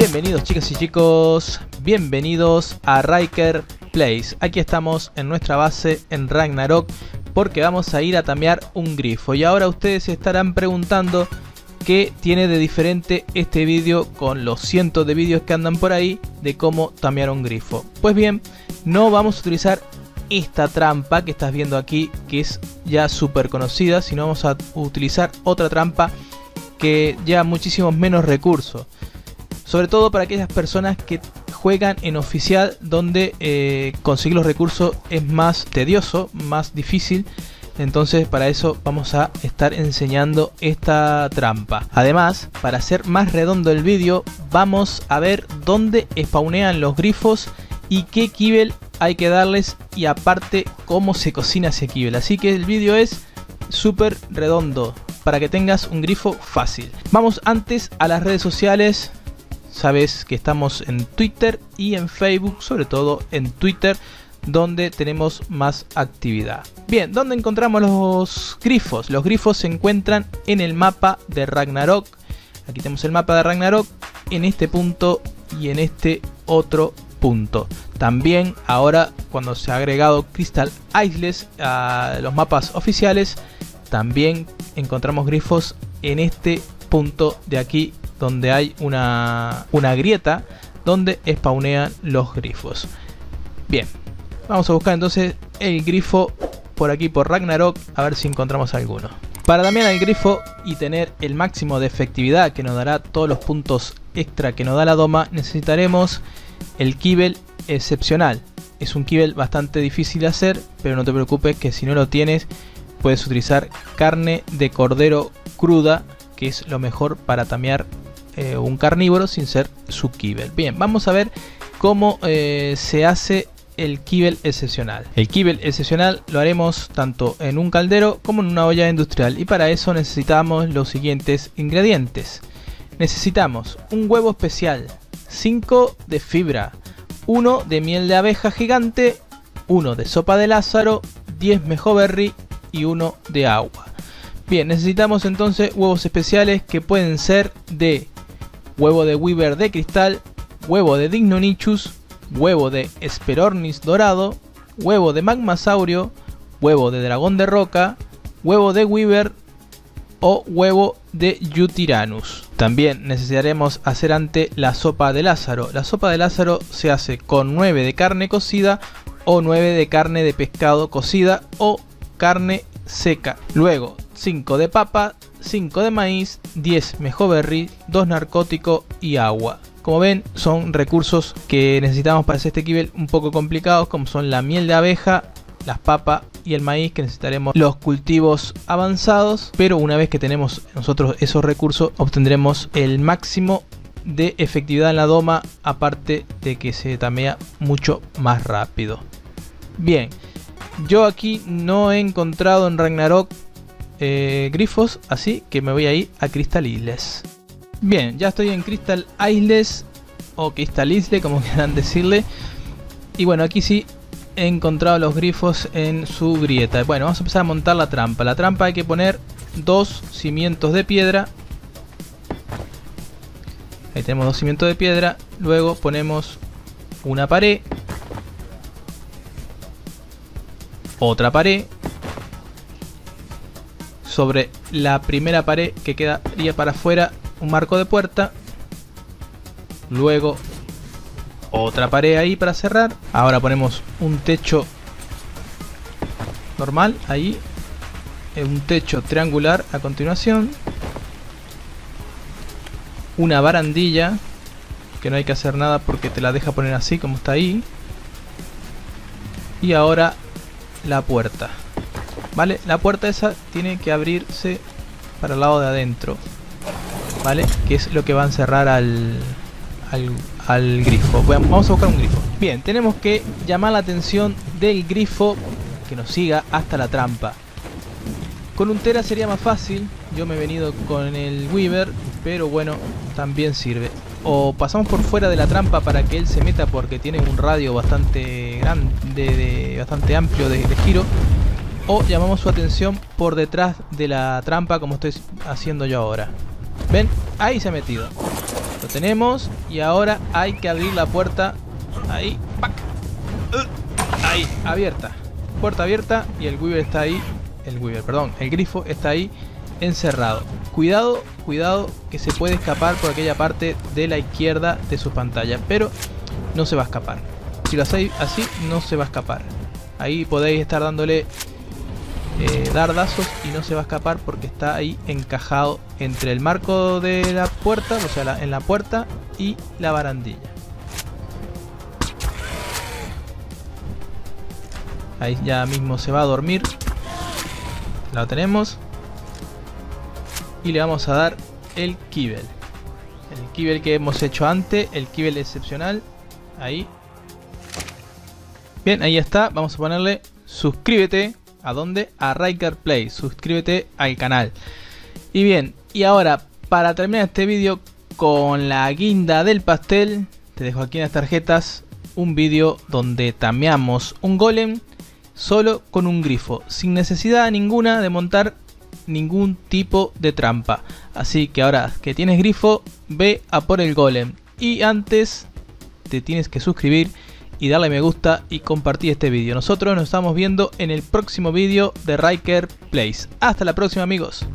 Bienvenidos chicas y chicos, bienvenidos a Riker Place. Aquí estamos en nuestra base en Ragnarok porque vamos a ir a tamear un grifo. Y ahora ustedes se estarán preguntando qué tiene de diferente este vídeo con los cientos de vídeos que andan por ahí de cómo tamear un grifo. Pues bien, no vamos a utilizar esta trampa que estás viendo aquí, que es ya súper conocida, sino vamos a utilizar otra trampa que lleva muchísimos menos recursos. Sobre todo para aquellas personas que juegan en oficial donde eh, conseguir los recursos es más tedioso, más difícil. Entonces para eso vamos a estar enseñando esta trampa. Además, para hacer más redondo el vídeo, vamos a ver dónde spawnean los grifos y qué kibble hay que darles y aparte cómo se cocina ese kibble. Así que el vídeo es súper redondo para que tengas un grifo fácil. Vamos antes a las redes sociales. Sabes que estamos en Twitter y en Facebook, sobre todo en Twitter, donde tenemos más actividad. Bien, ¿dónde encontramos los grifos? Los grifos se encuentran en el mapa de Ragnarok. Aquí tenemos el mapa de Ragnarok en este punto y en este otro punto. También ahora cuando se ha agregado Crystal Isles a los mapas oficiales, también encontramos grifos en este punto de aquí donde hay una, una grieta donde spawnean los grifos. Bien, vamos a buscar entonces el grifo por aquí por Ragnarok a ver si encontramos alguno. Para también el grifo y tener el máximo de efectividad que nos dará todos los puntos extra que nos da la doma, necesitaremos el kibble excepcional. Es un kibble bastante difícil de hacer, pero no te preocupes que si no lo tienes puedes utilizar carne de cordero cruda, que es lo mejor para tamear eh, un carnívoro sin ser su kibble. Bien, vamos a ver cómo eh, se hace el kibble excepcional. El kibble excepcional lo haremos tanto en un caldero como en una olla industrial y para eso necesitamos los siguientes ingredientes. Necesitamos un huevo especial, 5 de fibra, 1 de miel de abeja gigante, 1 de sopa de lázaro, 10 mejoberry y 1 de agua. Bien, necesitamos entonces huevos especiales que pueden ser de huevo de Weaver de cristal, huevo de Dignonichus, huevo de Esperornis dorado, huevo de Magmasaurio, huevo de dragón de roca, huevo de Weaver o huevo de Yutiranus. También necesitaremos hacer ante la sopa de Lázaro. La sopa de Lázaro se hace con 9 de carne cocida o 9 de carne de pescado cocida o carne seca. Luego 5 de papa, 5 de maíz, 10 mejoberry, 2 narcótico y agua. Como ven, son recursos que necesitamos para hacer este kibble un poco complicados, como son la miel de abeja, las papas y el maíz que necesitaremos los cultivos avanzados pero una vez que tenemos nosotros esos recursos obtendremos el máximo de efectividad en la doma aparte de que se tamea mucho más rápido bien yo aquí no he encontrado en Ragnarok eh, grifos así que me voy a ir a Crystal Isles bien ya estoy en Crystal Isles o Crystal Isle como quieran decirle y bueno aquí sí he encontrado los grifos en su grieta. Bueno, vamos a empezar a montar la trampa. La trampa hay que poner dos cimientos de piedra. Ahí tenemos dos cimientos de piedra. Luego ponemos una pared. Otra pared. Sobre la primera pared que quedaría para afuera un marco de puerta. Luego otra pared ahí para cerrar. Ahora ponemos un techo normal ahí. Un techo triangular a continuación. Una barandilla. Que no hay que hacer nada porque te la deja poner así como está ahí. Y ahora la puerta. La puerta esa tiene que abrirse para el lado de adentro. ¿Vale? Que es lo que va a encerrar al, al, grifo. vamos a buscar un grifo. Bien, tenemos que llamar la atención del grifo que nos siga hasta la trampa. Con un Tera sería más fácil. Yo me he venido con el Weaver, pero bueno, también sirve. O pasamos por fuera de la trampa para que él se meta porque tiene un radio bastante grande, de, bastante amplio de giro. O llamamos su atención por detrás de la trampa como estoy haciendo yo ahora. ¿Ven? Ahí se ha metido. Lo tenemos y ahora hay que abrir la puerta. Ahí, uh, ahí, abierta. Puerta abierta y el Weaver está ahí. El Weaver, perdón, el grifo está ahí encerrado. Cuidado, cuidado que se puede escapar por aquella parte de la izquierda de su pantalla, pero no se va a escapar. Si lo hacéis así, no se va a escapar. Ahí podéis estar dándole eh, dardazos y no se va a escapar porque está ahí encajado entre el marco de la puerta, o sea, en la puerta y la barandilla. Ahí ya mismo se va a dormir. Lo tenemos. Y le vamos a dar el kibel. El kibel que hemos hecho antes, el kibel excepcional. Ahí. Bien, ahí está. Vamos a ponerle suscríbete. ¿A dónde? A Riker Play. Suscríbete al canal. Y bien, y ahora para terminar este vídeo con la guinda del pastel, te dejo aquí en las tarjetas un vídeo donde tameamos un golem solo con un grifo, sin necesidad ninguna de montar ningún tipo de trampa. Así que ahora que tienes grifo, ve a por el golem. Y antes te tienes que suscribir y darle me gusta y compartir este vídeo. Nosotros nos estamos viendo en el próximo vídeo de Riker Place. Hasta la próxima amigos.